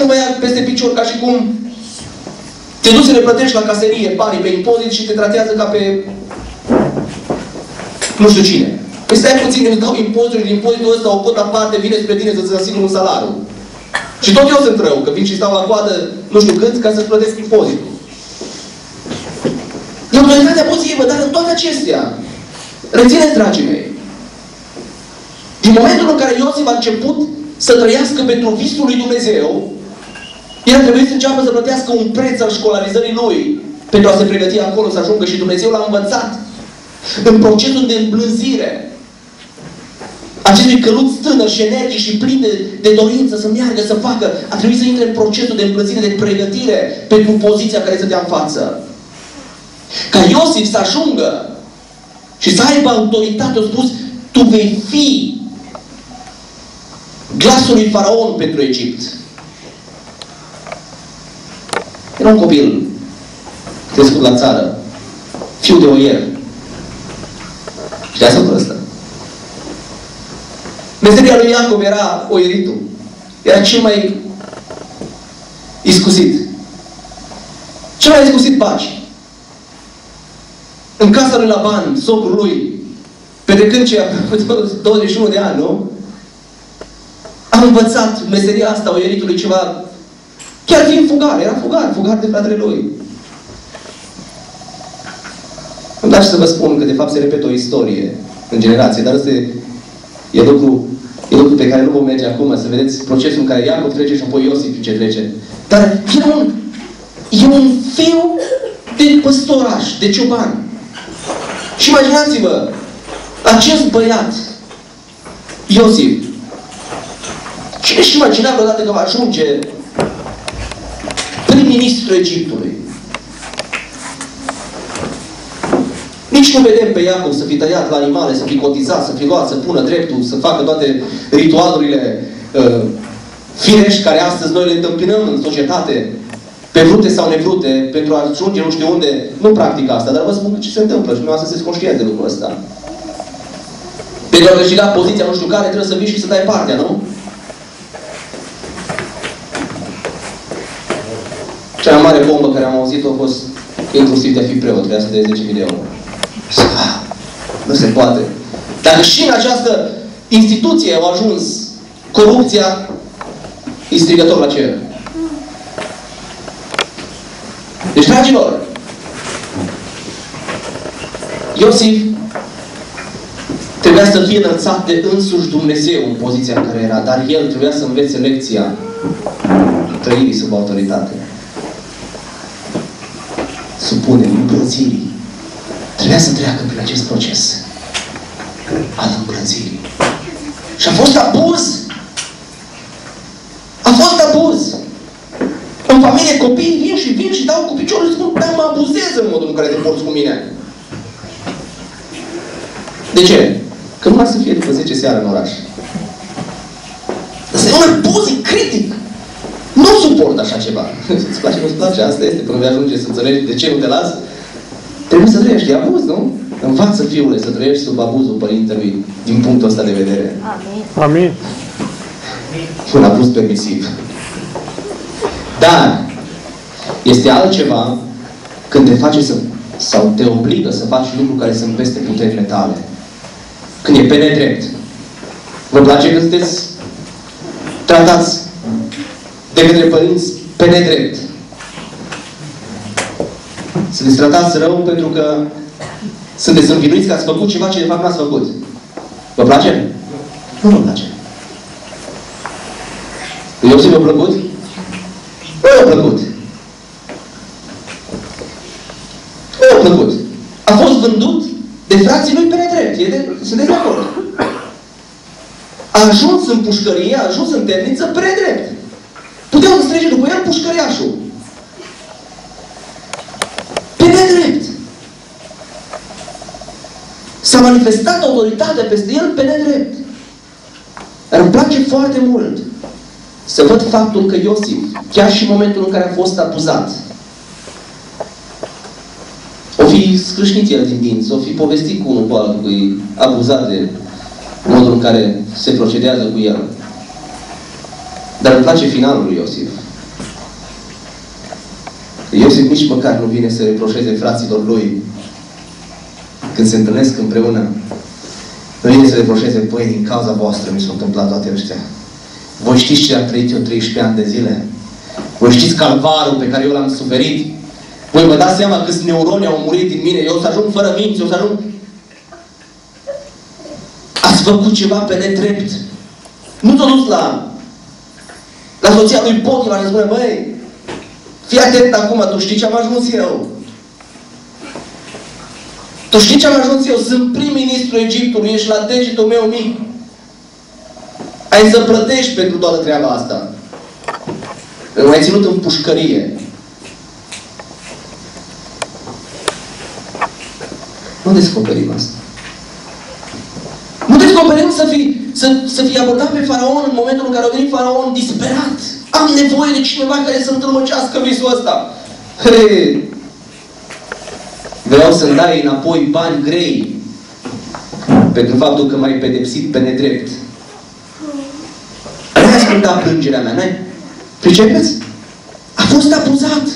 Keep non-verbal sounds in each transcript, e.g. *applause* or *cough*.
nu mă ia peste picior ca și cum te duci să le plătești la caserie banii pe impozit și te tratează ca pe nu știu cine. Păi stai puțin, îți dau impozitul din impozitul ăsta, o cotă aparte, vine spre tine să-ți asigur un salariu. Și tot eu sunt rău, că vin și stau la coadă nu știu cât ca să-ți plătesc impozitul. E o dualitate abuzivă, dar în toate acestea, rețineți, dragii mei, din momentul în care Iosif a început să trăiască pentru visul lui Dumnezeu, el a trebuit să înceapă să plătească un preț al școlarizării lui pentru a se pregăti acolo să ajungă și Dumnezeu l-a învățat în procesul de îmblânzire acestui căluț tânăr și energic și plin de, de dorință să meargă, să facă, a trebuit să intre în procesul de împlățire, de pregătire pentru poziția care dea în față. Ca Iosif să ajungă și să aibă autoritate, a spus, tu vei fi glasul lui Faraon pentru Egipt. Era un copil crescut la țară, fiu de oier. Știa să ăsta. Meseria lui Iacob era oieritul. Era cel mai iscusit. Cel mai iscusit baci. În casa lui Laban, socrul lui, petrecând ce *laughs* 21 de ani, nu? Am învățat meseria asta oieritului ceva, chiar fiind fugar, era fugar, fugar de fratele lui. Îmi dați să vă spun că de fapt se repetă o istorie în generație, dar ăsta e, e lucru E lucru pe care nu vom merge acum, să vedeți procesul în care Iacov trece și apoi Iosif ce trece. Dar e un, e un fiu de păstoraș, de cioban. Și imaginați-vă, acest băiat, Iosif, cine și imagina vreodată că va ajunge prim-ministru Egiptului? Nici nu vedem pe Iacov să fi tăiat la animale, să fi cotizat, să fi luat, să pună dreptul, să facă toate ritualurile uh, firești care astăzi noi le întâmpinăm în societate, pe vrute sau nevrute, pentru a ajunge nu știu unde. Nu practic asta, dar vă spun ce se întâmplă și dumneavoastră sunteți conștient de lucrul ăsta. Pentru a câștiga poziția nu știu care, trebuie să vii și să dai partea, nu? Cea mai mare bombă care am auzit-o a fost inclusiv de a fi preot, trebuia să dea 10.000 de euro. Nu se poate. Dacă și în această instituție au ajuns corupția, e strigător la cer. Deci, dragilor, Iosif trebuia să fie înălțat de însuși Dumnezeu în poziția în care era, dar el trebuia să învețe lecția trăirii sub autoritate. Supunem îmbrățirii Trebuia să treacă prin acest proces al îmbrățirii. Și a fost abuz. A fost abuz. În familie copiii vin și vin și dau cu piciorul și spun, dar mă abuzez în modul în care te porți cu mine. De ce? Că nu să fie după 10 seara în oraș. Asta e un abuz, e critic. Nu suport așa ceva. *laughs* Îți place, nu-ți place, asta este. Până vei ajunge să înțelegi de ce nu te las, Trebuie să trăiești. E abuz, nu? Învață, fiule, să trăiești sub abuzul părintelui din punctul ăsta de vedere. Amin. Amin. Un abuz permisiv. Dar este altceva când te face să, sau te obligă să faci lucruri care sunt peste puterile tale. Când e pe nedrept. Vă place când sunteți tratați de către părinți pe nedrept. Sunteți tratați rău pentru că sunteți învinuiți că ați făcut ceva ce de fapt n-ați făcut. Vă place? Nu vă place. Iosif v-a plăcut? Nu v-a plăcut. Nu v-a plăcut. A fost vândut de frații lui pe nedrept. E de, sunteți de acord? A ajuns în pușcărie, a ajuns în temniță pe nedrept. Puteau să strige după el pușcăriașul nedrept. S-a manifestat autoritatea peste el pe nedrept. Dar îmi place foarte mult să văd faptul că Iosif, chiar și în momentul în care a fost abuzat, o fi scrâșnit el din dinți, o fi povestit cu unul cu altul, că e abuzat de modul în care se procedează cu el. Dar îmi place finalul lui Iosif. Iosif nici măcar nu vine să reproșeze fraților lui când se întâlnesc împreună. Nu vine să reproșeze, păi, din cauza voastră mi s-au întâmplat toate ăștia. Voi știți ce am trăit eu 13 ani de zile? Voi știți calvarul pe care eu l-am suferit? Voi vă dați seama câți neuroni au murit din mine? Eu o să ajung fără minți, eu o să ajung... Ați făcut ceva pe nedrept. Nu s-a dus la, la soția lui Potifar și spune, băi, fii atent acum, tu știi ce am ajuns eu. Tu știi ce am ajuns eu? Sunt prim-ministru Egiptului, ești la degetul meu mic. Ai să plătești pentru toată treaba asta. Îl mai ținut în pușcărie. Nu descoperim asta. Nu descoperim să fi, să, să fi abordat pe faraon în momentul în care a venit faraon disperat. Am nevoie de cineva care să întâlmăcească visul ăsta. He, vreau să-mi dai înapoi bani grei pentru faptul că m-ai pedepsit pe nedrept. Nu ați ascultat plângerea mea, n-ai? Pricepeți? A fost abuzat.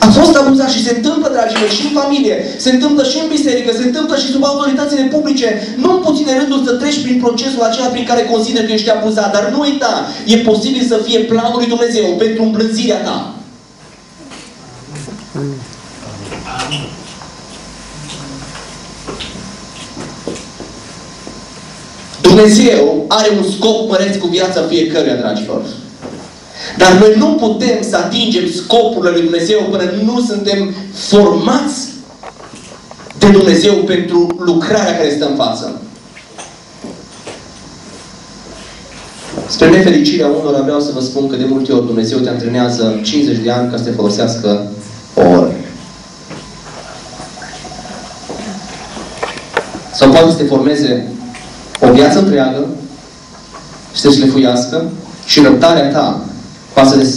A fost abuzat și se întâmplă, dragii mei, și în familie, se întâmplă și în biserică, se întâmplă și sub autoritățile publice. Nu în puține rânduri să treci prin procesul acela prin care consideri că ești abuzat, dar nu uita, e posibil să fie planul lui Dumnezeu pentru îmblânzirea ta. Dumnezeu are un scop măreț cu viața fiecăruia, dragilor. Dar noi nu putem să atingem scopurile lui Dumnezeu până nu suntem formați de Dumnezeu pentru lucrarea care stă în față. Spre nefericirea unora vreau să vă spun că de multe ori Dumnezeu te antrenează 50 de ani ca să te folosească o oră. Sau poate să te formeze o viață întreagă și să-și lefuiască și răbdarea ta față de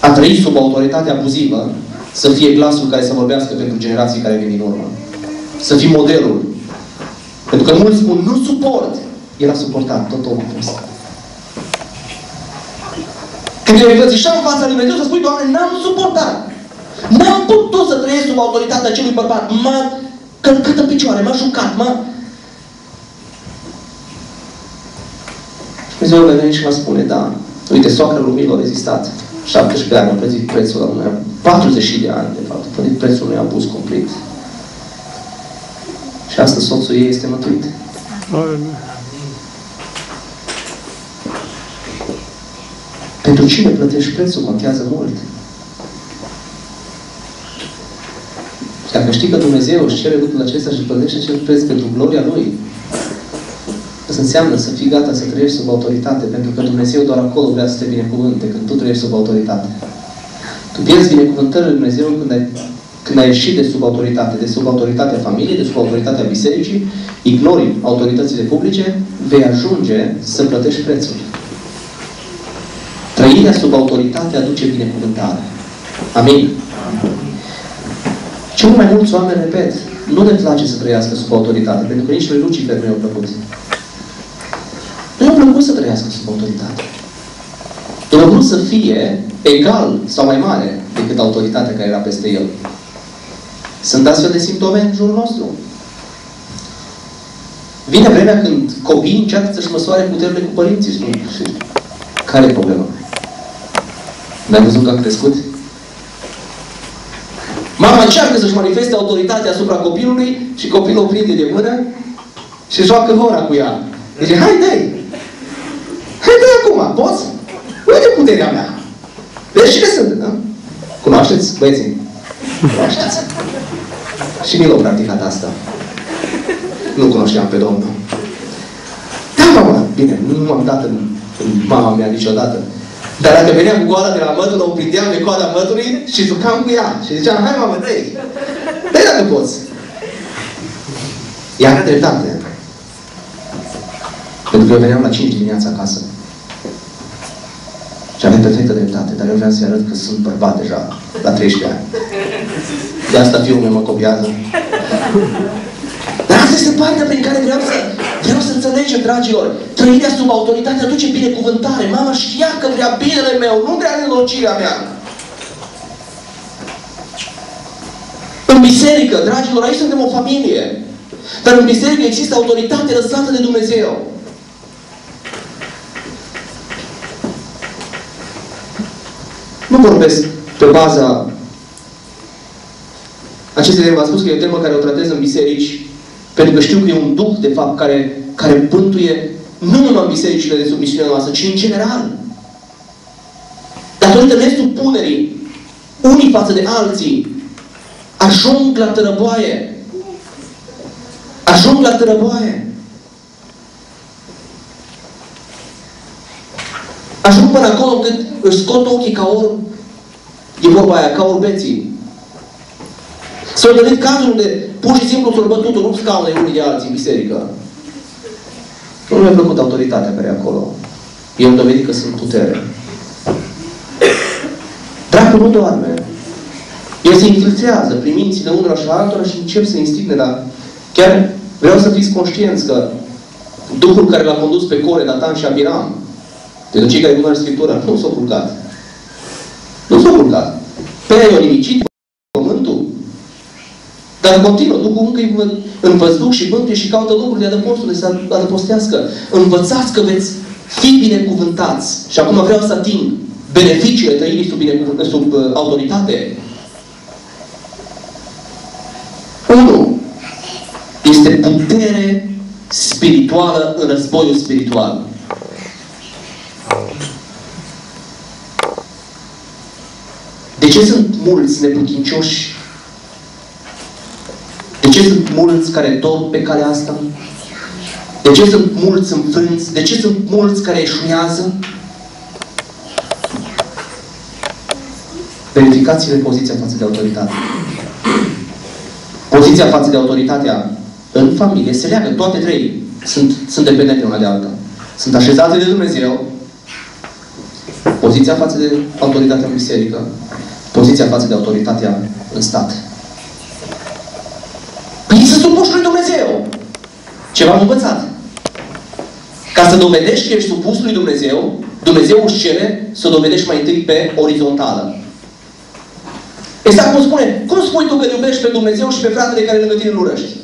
a trăi sub autoritate abuzivă să fie glasul care să vorbească pentru generații care vin din urmă. Să fii modelul. Pentru că mulți spun, nu suport. El a suportat, tot omul a fost. Când te învățișa în fața lui Dumnezeu să spui, Doamne, n-am suportat. N-am putut să trăiesc sub autoritatea acelui bărbat. M-a călcat în picioare, m-a jucat, m-a... Dumnezeu mi-a venit și mă spune, da, uite, soacră lui a rezistat 17 ani, a plătit prețul la unui 40 de ani, de fapt, a plătit prețul unui abuz complet. Și astăzi soțul ei este mântuit. Pentru cine plătești prețul contează mult. Și dacă știi că Dumnezeu își cere lucrul acesta și plătește acel preț pentru gloria Lui, Asta înseamnă să fii gata să trăiești sub autoritate, pentru că Dumnezeu doar acolo vrea să te binecuvânte, când tu trăiești sub autoritate. Tu pierzi binecuvântările Lui Dumnezeu când ai, când ai ieșit de sub autoritate, de sub autoritatea familiei, de sub autoritatea bisericii, ignori autoritățile publice, vei ajunge să plătești prețul. Trăirea sub autoritate aduce binecuvântare. Amin. Cel mai mulți oameni, repet, nu le place să trăiască sub autoritate, pentru că nici lui Lucifer nu i-a plăcut. Nu i-a plăcut să trăiască sub autoritate. El a vrut să fie egal sau mai mare decât autoritatea care era peste el. Sunt astfel de simptome în jurul nostru. Vine vremea când copiii încearcă să-și măsoare puterile cu părinții. Spun, care e problema? N-ai văzut că a crescut? Mama încearcă să-și manifeste autoritatea asupra copilului și copilul o prinde de mână și joacă hora cu ea. Zice, hai, dai! Hai, dai acum, poți? Uite puterea mea! Vezi cine sunt, da? Cunoașteți, băieții? Cunoașteți. Și Milo practicat asta. Nu cunoșteam pe Domnul. Da, mama, bine, nu m-am dat în, în mama mea niciodată. Dar dacă veneam cu goala de la mătură, o prindeam de coada măturii și jucam cu ea. Și ziceam, hai mamă, dă-i! dă dacă poți! Ea are dreptate. Pentru că eu veneam la 5 dimineața acasă. Și avem perfectă dreptate, dar eu vreau să-i arăt că sunt bărbat deja, la 13 ani. De asta fiul meu mă copiază. Dar asta este partea prin care vreau să, vreau să înțelegem, dragilor. Trăirea sub autoritate aduce binecuvântare. Mama știa că vrea binele meu, nu vrea nelocirea mea. În biserică, dragilor, aici suntem o familie. Dar în biserică există autoritate lăsată de Dumnezeu. Nu vorbesc pe baza acestei teme. V-am spus că e o temă care o tratez în biserici, pentru că știu că e un duh, de fapt, care, care bântuie nu numai în bisericile de sub misiunea noastră, ci în general. Datorită nesupunerii unii față de alții, ajung la tărăboaie. Ajung la tărăboaie. Ajung până acolo cât își scot ochii ca or, e vorba aia, ca orbeții. S-au întâlnit cazuri unde pur și simplu s-au bătut rup scaune unii de alții în biserică. Nu mi-a plăcut autoritatea care e acolo. Ei au dovedit că sunt putere. Dracul nu doarme. El se infiltrează prin mințile unora și altora și încep să instigne, dar chiar vreau să fiți conștienți că Duhul care l-a condus pe Core, Datan și Abiram, pentru cei care cunosc Scriptura, nu s-au culcat. Nu s-au culcat. Pe aia i-au nimicit pământul. Dar continuă, Duhul încă în văzduh și bântuie și caută lucruri de adăpostului să adăpostească. Învățați că veți fi binecuvântați. Și acum vreau să ating beneficiile trăirii sub, sub uh, autoritate. 1. Este putere spirituală în războiul spiritual. De ce sunt mulți neputincioși? De ce sunt mulți care dorm pe calea asta? De ce sunt mulți înfrânți? De ce sunt mulți care eșuează? Verificați-le poziția față de autoritate. Poziția față de autoritatea în familie se leagă. Toate trei sunt, sunt dependente una de alta. Sunt așezate de Dumnezeu. Poziția față de autoritatea în biserică. Poziția față de autoritatea în stat. Păi să supuși lui Dumnezeu. Ce v-am învățat. Ca să dovedești că ești supus lui Dumnezeu, Dumnezeu își cere să dovedești mai întâi pe orizontală. Exact cum spune, cum spui tu că iubești pe Dumnezeu și pe fratele care lângă tine îl urăști?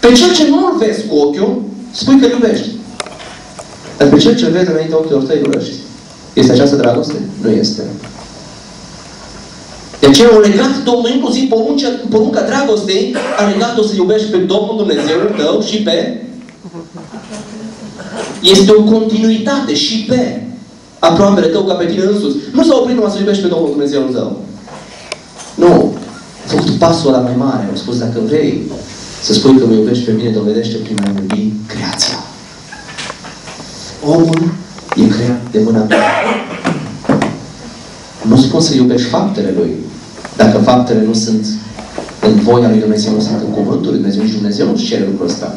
Pe cel ce nu-l vezi cu ochiul, spui că iubești. Dar pe cel ce vezi înainte ochilor tăi urăști. Este această dragoste? Nu este. De aceea au legat Domnul, inclusiv porunca, porunca dragostei, a legat-o să iubești pe Domnul Dumnezeu tău și pe... Este o continuitate și pe aproapele tău ca pe tine însuți. Nu s-a oprit numai să iubești pe Domnul Dumnezeu tău. Nu. A făcut pasul ăla mai mare. Au spus, dacă vrei să spui că mă iubești pe mine, dovedește prin a iubi creația. Omul e creat de mâna mea. Nu spun să iubești faptele lui. Dacă faptele nu sunt în voia lui Dumnezeu, nu sunt în cuvântul lui Dumnezeu, nici Dumnezeu nu cere lucrul ăsta.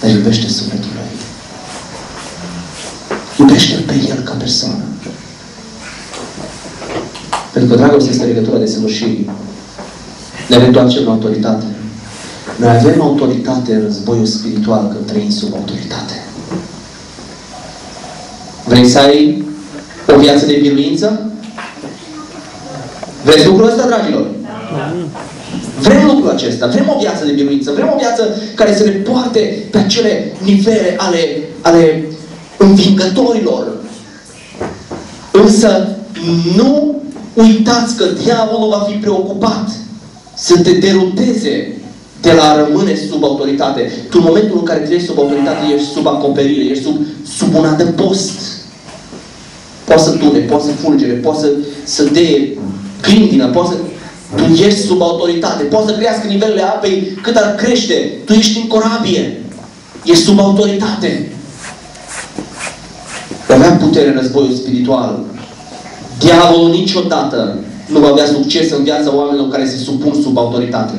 Dar iubește sufletul lui. Iubește-L pe El ca persoană. Pentru că dragostea este legătura de săvârșire. Ne reîntoarcem la autoritate. Noi avem autoritate în războiul spiritual când trăim sub autoritate. Vrei să ai o viață de biruință? Vreți lucrul ăsta, dragilor? Da. Vrem lucrul acesta, vrem o viață de biruință, vrem o viață care să ne poarte pe acele nivele ale, ale învingătorilor. Însă nu uitați că diavolul va fi preocupat să te deruteze de la a rămâne sub autoritate. Tu în momentul în care trăiești sub autoritate, ești sub acoperire, ești sub, sub un adăpost. Poți să tune, poți să fulgere, poți să, să deie grindină, poți să... Tu ești sub autoritate, poți să crească nivelele apei cât ar crește. Tu ești în corabie. Ești sub autoritate avea putere în războiul spiritual. Diavolul niciodată nu va avea succes în viața oamenilor care se supun sub autoritate.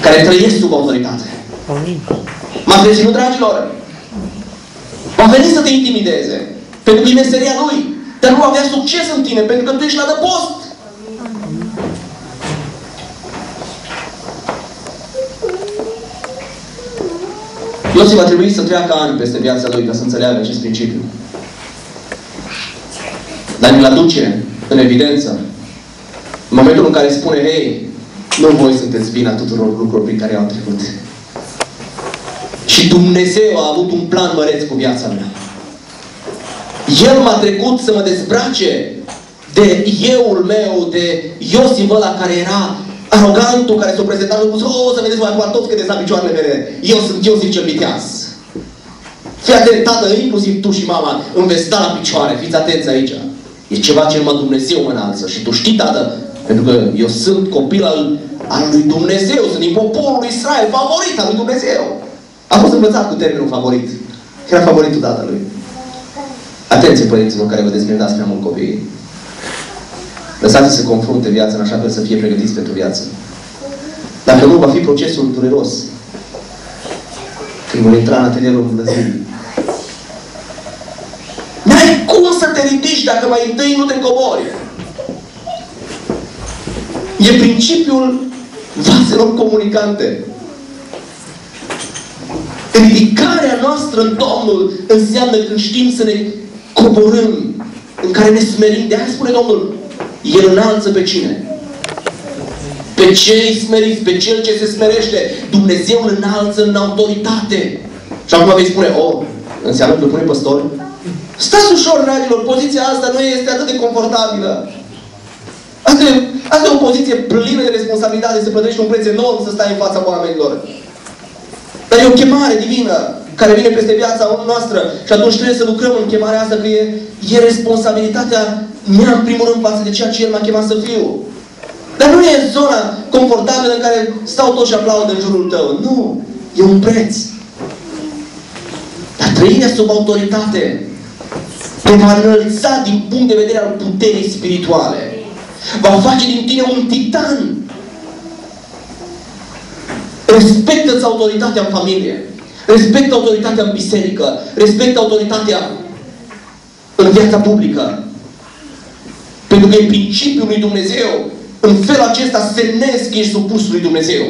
Care trăiesc sub autoritate. M-am reținut, dragilor? Va veni să te intimideze. Pentru că e meseria lui. Dar nu va avea succes în tine, pentru că tu ești la dăpost. Iosif va trebui să treacă ani peste viața lui ca să înțeleagă acest principiu. Dar ne-l aduce în evidență. În momentul în care spune, hei, nu voi sunteți vina tuturor lucrurilor prin care am trecut. Și Dumnezeu a avut un plan măreț cu viața mea. El m-a trecut să mă dezbrace de euul meu, de Iosif ăla care era arogantul care s-a prezentat și a spus, oh, să vedeți mai toți cât de sta picioarele mele. Eu sunt Iosif cel viteaz. Fii atent, tată, inclusiv tu și mama, îmi veți sta la picioare, fiți atenți aici. E ceva ce numai Dumnezeu mă înalță. Și tu știi, tată, pentru că eu sunt copil al, al lui Dumnezeu, sunt din poporul Israel, favorit al lui Dumnezeu. A fost învățat cu termenul favorit. Era favoritul tatălui. Atenție, părinților care vă dezmierdați prea mult copiii. Lăsați să confrunte viața în așa fel să fie pregătiți pentru viață. Dacă nu, va fi procesul dureros. Când vor intra în atelierul îmbunătățirii. N-ai cum să te ridici dacă mai întâi nu te cobori. E principiul vaselor comunicante. Ridicarea noastră în Domnul înseamnă când știm să ne coborâm, în care ne smerim. De aia spune Domnul, El înalță pe cine? Pe cei smeriți, pe cel ce se smerește. Dumnezeu îl înalță în autoritate. Și acum vei spune, oh, înseamnă că îl pune păstor? Stați ușor, dragilor, poziția asta nu este atât de confortabilă. Asta e, asta e o poziție plină de responsabilitate, să plătești un preț enorm să stai în fața oamenilor. Dar e o chemare divină care vine peste viața noastră și atunci trebuie să lucrăm în chemarea asta, că e, e responsabilitatea mea în primul rând față de ceea ce El m-a chemat să fiu. Dar nu e zona confortabilă în care stau toți și aplaudă în jurul tău. Nu. E un preț. Dar trăirea sub autoritate te va înălța din punct de vedere al puterii spirituale. Va face din tine un titan. Respectă-ți autoritatea în familie. Respectă autoritatea în biserică. Respectă autoritatea în viața publică. Pentru că e principiul lui Dumnezeu. În felul acesta semnezi că ești supus lui Dumnezeu.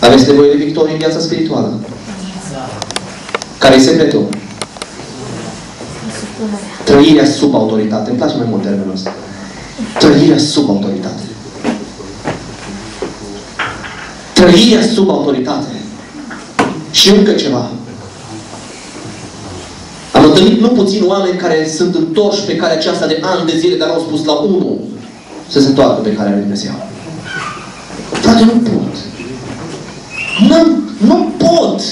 Aveți nevoie de victorie în viața spirituală. Care e secretul? Trăirea sub autoritate. Îmi place mai mult termenul ăsta. Trăirea sub autoritate. Trăirea sub autoritate. Și încă ceva. Am întâlnit nu puțin oameni care sunt întorși pe care aceasta de ani de zile, dar au spus la unul să se întoarcă pe care lui Dumnezeu. Frate, nu pot. Nu, nu pot.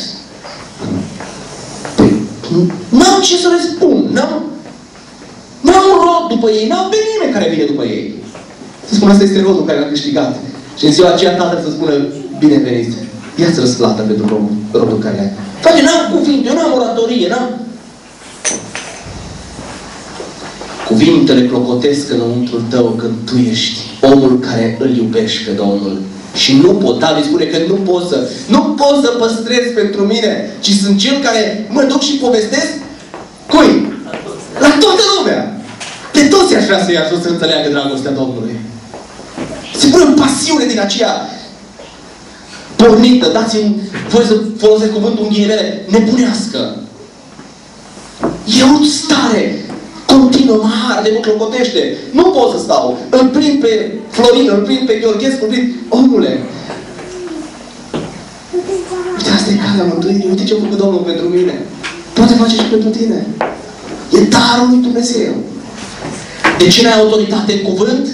N-am ce să le spun. N-am, n-am rod după ei. N-am pe nimeni care vine după ei. Să spun, asta este rodul care l-a câștigat. Și în ziua aceea tatăl să spună, bine venit. Ia-ți răsplată pentru rodul, rodul care ai. Frate, n-am cuvinte, eu n-am oratorie, n-am... Cuvintele clocotesc înăuntrul tău când tu ești omul care îl iubești pe Domnul și nu pot, David spune că nu pot să, nu pot să păstrez pentru mine, ci sunt cel care mă duc și povestesc cui? La toată lumea. Pe toți aș vrea să-i ajut să înțeleagă dragostea Domnului. Se pune în pasiune din aceea pornită, dați-mi voi să folosesc cuvântul în ghilimele, nebunească. E o stare continuă, mă arde, mă clocotește. Nu pot să stau. Îl prind pe Florin, îl prind pe Gheorghescu, îl prind... Omule! Uite, asta e calea mântuirii. Uite ce a făcut Domnul pentru mine. Poate face și pentru tine. E darul lui Dumnezeu. De ce n-ai autoritate în cuvânt?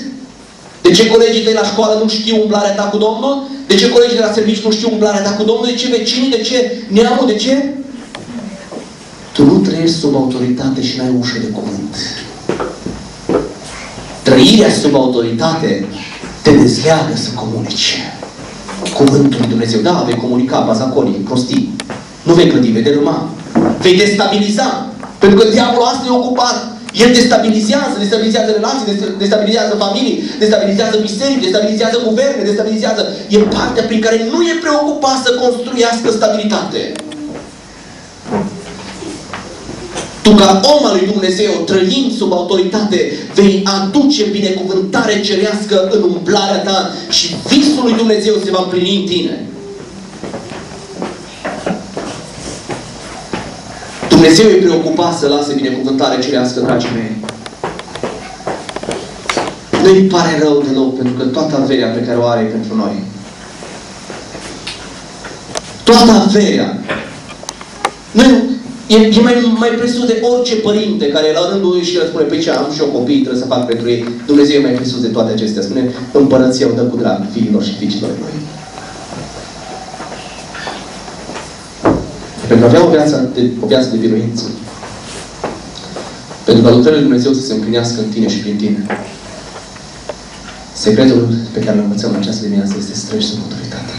De ce colegii tăi la școală nu știu umblarea ta cu Domnul? De ce colegii de la serviciu nu știu umblarea ta cu Domnul? De ce vecinii? De ce neamul? De ce? Tu nu trăiești sub autoritate și n-ai ușă de cuvânt. Trăirea sub autoritate te dezleagă să comunici. Cuvântul lui Dumnezeu. Da, vei comunica bazaconii, prostii. Nu vei clădi, vei derâma. Vei destabiliza. Pentru că diavolul asta e ocupat. El destabilizează, destabilizează relații, destabilizează familii, destabilizează biserici, destabilizează guverne, destabilizează... E partea prin care nu e preocupat să construiască stabilitate. Tu, ca om al lui Dumnezeu, trăind sub autoritate, vei aduce binecuvântare cerească în umblarea ta și visul lui Dumnezeu se va împlini în tine. Dumnezeu e preocupat să lase binecuvântare cerească, dragii mei. Nu-i pare rău deloc, pentru că toată averea pe care o are pentru noi. Toată averea. Nu, e, e mai, mai presus de orice părinte care la rândul lui și el spune, păi ce, am și eu copii, trebuie să fac pentru ei. Dumnezeu e mai presus de toate acestea. Spune, împărăția o dă cu drag fiilor și fiicilor noi. Pentru a avea o viață de, o viață de biruință. Pentru ca lucrările Lui Dumnezeu să se împlinească în tine și prin tine. Secretul pe care îl învățăm în această dimineață este să trăiești sub autoritate.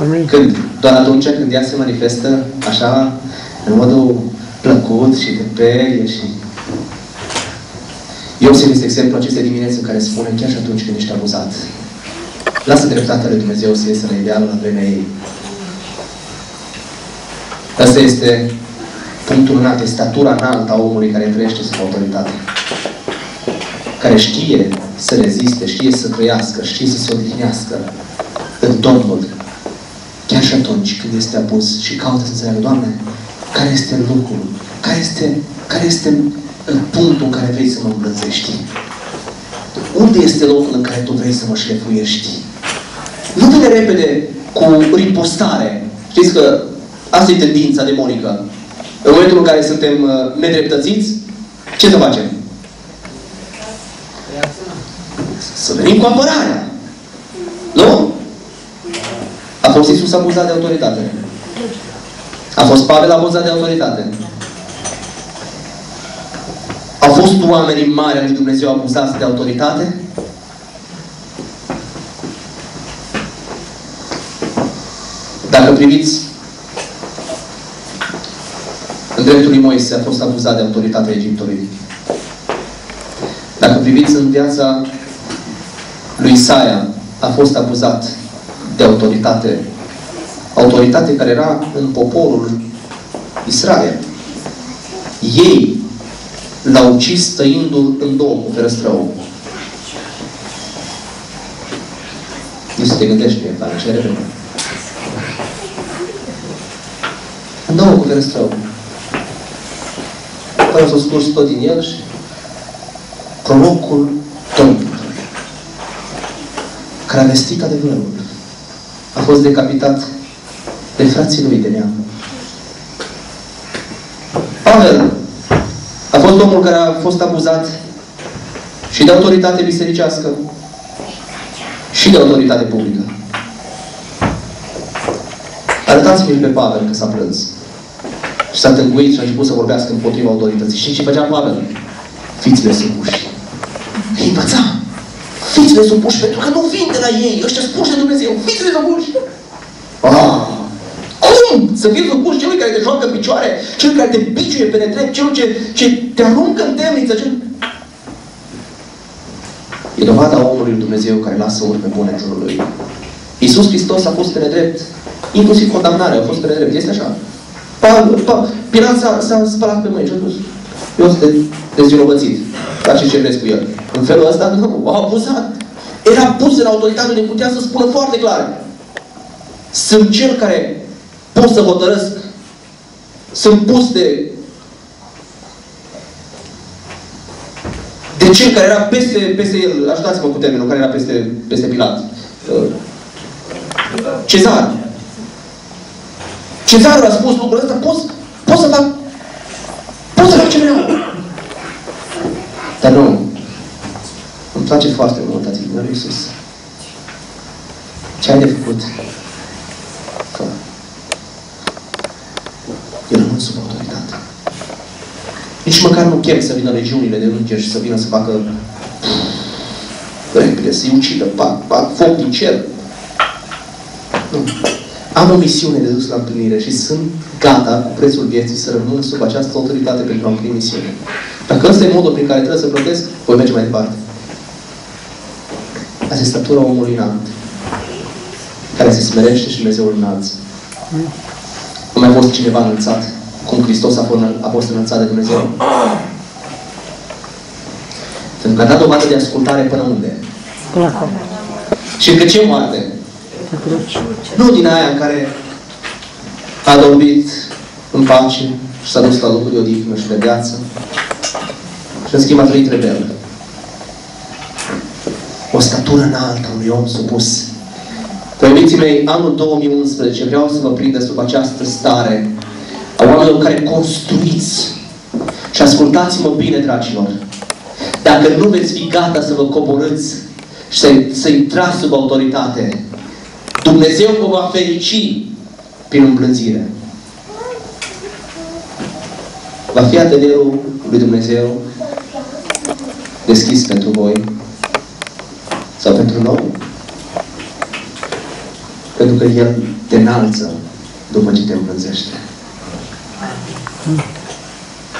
Amin. Când, doar atunci când ea se manifestă așa, în modul plăcut și de perie și... Iosif este exemplu acestei dimineți în care spune chiar și atunci când ești abuzat. Lasă dreptatea lui Dumnezeu să iasă la idealul la vremea ei. Asta este punctul înalt, este statura înaltă a omului care trăiește sub autoritate. Care știe să reziste, știe să trăiască, știe să se odihnească în Domnul. Chiar și atunci când este abuz și caută să înțeleagă, Doamne, care este lucrul? Care este, care este în punctul în care vrei să mă îmbrățești? Unde este locul în care Tu vrei să mă șlefuiești? Nu vine repede cu ripostare. Știți că asta e tendința demonică. În momentul în care suntem uh, nedreptățiți, ce să facem? Să venim cu apărarea. Nu? A fost Iisus abuzat de autoritate. A fost Pavel abuzat de autoritate. Au fost oamenii mari al lui Dumnezeu abuzați de autoritate? Dacă priviți în dreptul lui Moise a fost abuzat de autoritatea Egiptului. Dacă priviți în viața lui Isaia, a fost abuzat de autoritate. Autoritate care era în poporul Israel. Ei l-au ucis stăindu în două cu ferăstrău. Nu să te gândești pe el, ce repede. În două cu ferăstrău. Fără să scurs tot din el și prorocul Domnului, care a vestit adevărul, a fost decapitat de frații lui de neam. Pavel a fost omul care a fost abuzat și de autoritate bisericească și de autoritate publică. Arătați-mi pe Pavel că s-a plâns. Și s-a tânguit și a început să vorbească împotriva autorității. Și ce făcea Pavel? Fiți-le supuși. Îi învăța. Fiți-le supuși, pentru că nu vin de la ei. Ăștia spuși de Dumnezeu. Fiți-le supuși. Ah! Cum să fii supus celui care te joacă în picioare, cel care te biciuie pe nedrept, celul ce, ce te aruncă în temniță, cel... E dovada omului lui Dumnezeu care lasă urme bune în jurul lui. Iisus Hristos a fost pe nedrept, inclusiv condamnarea a fost pe nedrept. Este așa. Pilat s-a spălat pe mâini și a spus, eu sunt dezvinovățit. Faceți ce vreți cu el. În felul ăsta, nu, au abuzat. Era pus în autoritate unde putea să spună foarte clar. Sunt cel care pot să hotărăsc. Sunt pus de de cel care era peste, peste el, ajutați-mă cu termenul, care era peste, peste Pilat. Cezar. Cezarul a spus lucrul ăsta, pot, pot să fac pot să fac ce vreau. Dar nu. Îmi place foarte mult atitudinea lui Iisus. Ce ai de făcut? Fă. Eu rămân sub autoritate. Nici măcar nu chem să vină regiunile de îngeri și să vină să facă repede, să-i ucidă, pac, pac, foc din cer. Nu. Am o misiune de dus la împlinire și sunt gata cu prețul vieții să rămân sub această autoritate pentru a împlini misiunea. Dacă ăsta e modul prin care trebuie să plătesc, voi merge mai departe. Asta e statura omului înalt, care se smerește și Dumnezeu îl înalță. Nu mai fost cineva înălțat, cum Hristos a fost, a fost înălțat de Dumnezeu. Pentru că a dat dovadă de ascultare până unde? Până acum. Și încă ce moarte? Nu din aia în care A dormit în pace și s-a dus la locul de odihnă și de viață. Și în schimb a trăit rebel. O statură înaltă a unui om supus. Părinții mei, anul 2011 vreau să vă prindă sub această stare a oamenilor care construiți. Și ascultați-mă bine, dragilor. Dacă nu veți fi gata să vă coborâți și să-i, să intrați sub autoritate, Dumnezeu vă va ferici prin îmblânzire. Va fi atelierul lui Dumnezeu deschis pentru voi sau pentru noi? Pentru că El te înalță după ce te îmblânzește.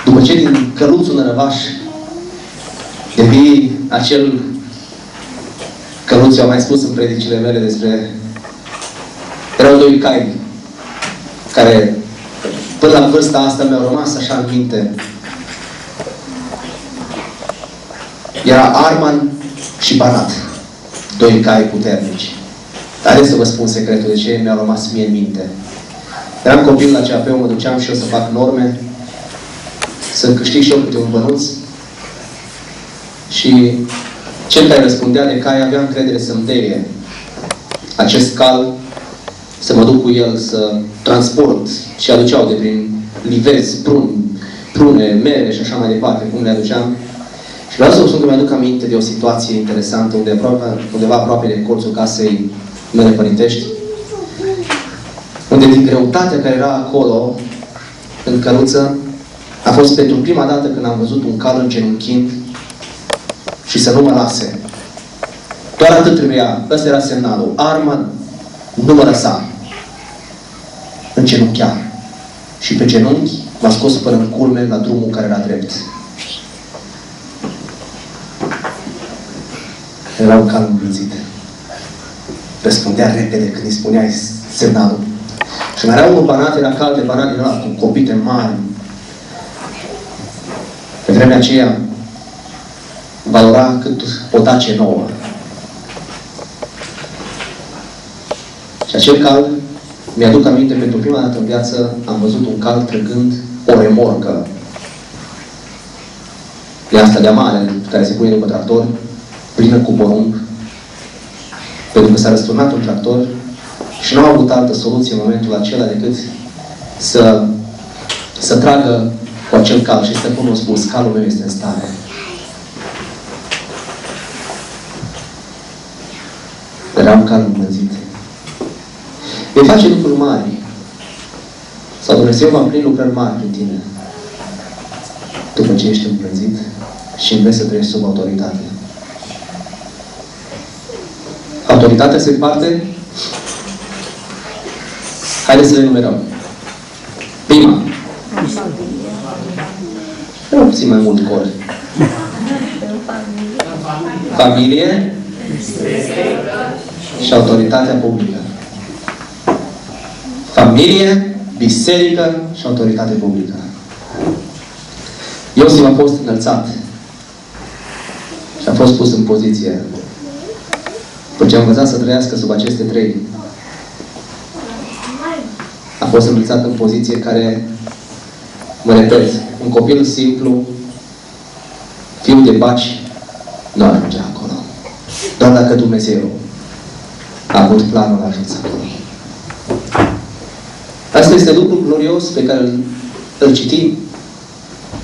După ce din căluțul nărăvaș devii acel căluț, eu am mai spus în predicile mele despre erau doi cai care până la vârsta asta mi-au rămas așa în minte. Era Arman și Banat. Doi cai puternici. Haideți să vă spun secretul de ce mi-au rămas mie în minte. Eram copil la CAP, mă duceam și eu să fac norme, să câștig și eu câte un bănuț. Și cel care răspundea de cai avea încredere să-mi deie acest cal, să mă duc cu el să transport și aduceau de prin livezi, prun, prune, mere și așa mai departe, cum le aduceam. Și vreau să vă spun că mi-aduc aminte de o situație interesantă unde aproape, undeva aproape de colțul casei mele părintești, unde din greutatea care era acolo, în căruță, a fost pentru prima dată când am văzut un cal în genunchind și să nu mă lase. Doar atât trebuia. Ăsta era semnalul. Arma nu mă lăsa. În genunchiar. Și pe genunchi m-a scos până în culme la drumul care era drept. Era un cal îmblânzit. Răspundea repede când îi spuneai semnalul. Și mai era unul banat, era cal de banat din ăla, cu copite mari. Pe vremea aceea, valora cât o dace nouă. Și acel cal, mi-aduc aminte, pentru prima dată în viață am văzut un cal trăgând o remorcă. De asta de mare, care se pune după tractor, plină cu porumb, pentru că s-a răsturnat un tractor și nu au avut altă soluție în momentul acela decât să, să tragă cu acel cal și stăpânul a spus, calul meu este în stare. Era un cal îmbăzit. Vei face lucruri mari. Sau Dumnezeu va împlini lucrări mari prin tine. După ce ești împlânzit și înveți să trăiești sub autoritate. Autoritatea se împarte Haideți să le numerăm. Prima. Nu puțin mai mult cor. Familie și autoritatea publică. Familie, biserică și autoritate publică. Iosif a fost înălțat și a fost pus în poziție. După ce a învățat să trăiască sub aceste trei, a fost învățat în poziție care, mă repet, un copil simplu, fiu de baci, nu ajunge acolo. Doar dacă Dumnezeu a avut planul a ajuns acolo. Asta este lucrul glorios pe care îl, îl citim.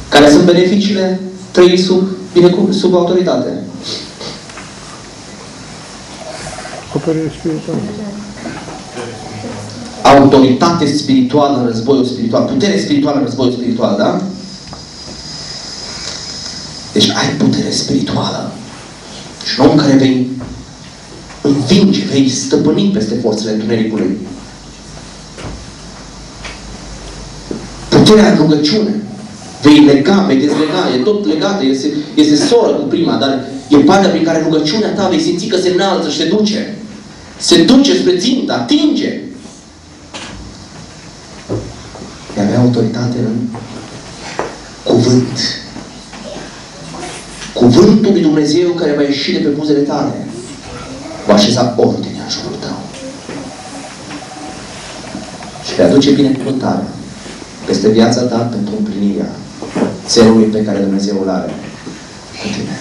Care sunt beneficiile trăi sub, bine, sub autoritate. Acoperire spirituală. Autoritate spirituală în războiul spiritual. Putere spirituală în războiul spiritual, da? Deci ai putere spirituală. Și un om care vei învinge, vei stăpâni peste forțele întunericului. Puterea în rugăciune. Vei lega, vei dezlega, e tot legată, este, este soră cu prima, dar e partea prin care rugăciunea ta vei simți că se înalță și se duce. Se duce spre țintă, atinge. Vei avea autoritate în cuvânt. Cuvântul lui Dumnezeu care va ieși de pe buzele tale va așeza ordine în jurul tău. și vei aduce binecuvântare peste viața ta pentru împlinirea țelului pe care Dumnezeu îl are cu tine.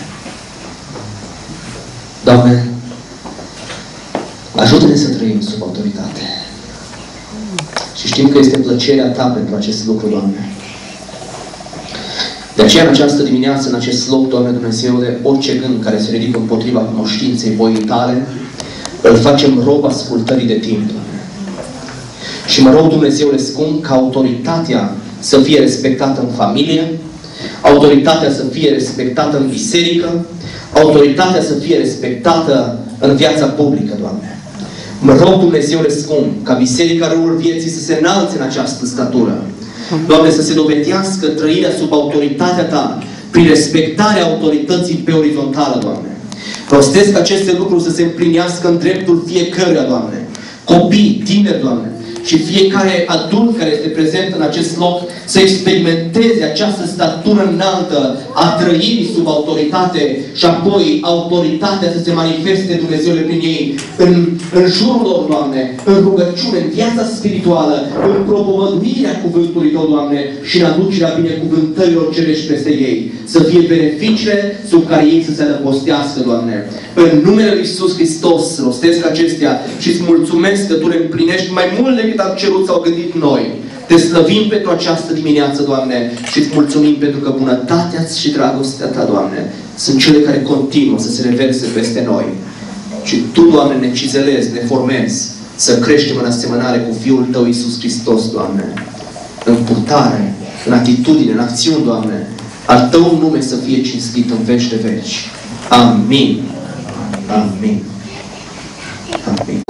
Doamne, ajută-ne să trăim sub autoritate. Și știm că este plăcerea Ta pentru acest lucru, Doamne. De aceea, în această dimineață, în acest loc, Doamne Dumnezeule, orice gând care se ridică împotriva cunoștinței voii Tale, îl facem rob ascultării de timp, Doamne. Și mă rog, Dumnezeule scump, ca autoritatea să fie respectată în familie, autoritatea să fie respectată în biserică, autoritatea să fie respectată în viața publică, Doamne. Mă rog, Dumnezeule scump, ca Biserica Râul Vieții să se înalțe în această statură. Doamne, să se dovedească trăirea sub autoritatea Ta, prin respectarea autorității pe orizontală, Doamne. Rostesc aceste lucruri să se împlinească în dreptul fiecăruia, Doamne. Copii, tineri, Doamne, și fiecare adult care este prezent în acest loc să experimenteze această statură înaltă a trăirii sub autoritate și apoi autoritatea să se manifeste Dumnezeule prin ei în, în jurul lor, Doamne, în rugăciune, în viața spirituală, în propovăduirea cuvântului Tău, Doamne, și în aducerea binecuvântărilor cerești peste ei. Să fie beneficiile sub care ei să se adăpostească, Doamne. În numele Lui Iisus Hristos rostesc acestea și îți mulțumesc că Tu le împlinești mai mult decât am cerut sau gândit noi. Te slăvim pentru această dimineață, Doamne, și îți mulțumim pentru că bunătatea și dragostea Ta, Doamne, sunt cele care continuă să se reverse peste noi. Și Tu, Doamne, ne cizelezi, ne formezi să creștem în asemănare cu Fiul Tău, Iisus Hristos, Doamne. În purtare, în atitudine, în acțiuni, Doamne. Al Tău nume să fie cinstit în veci de veci. Amin. Amin. Amin.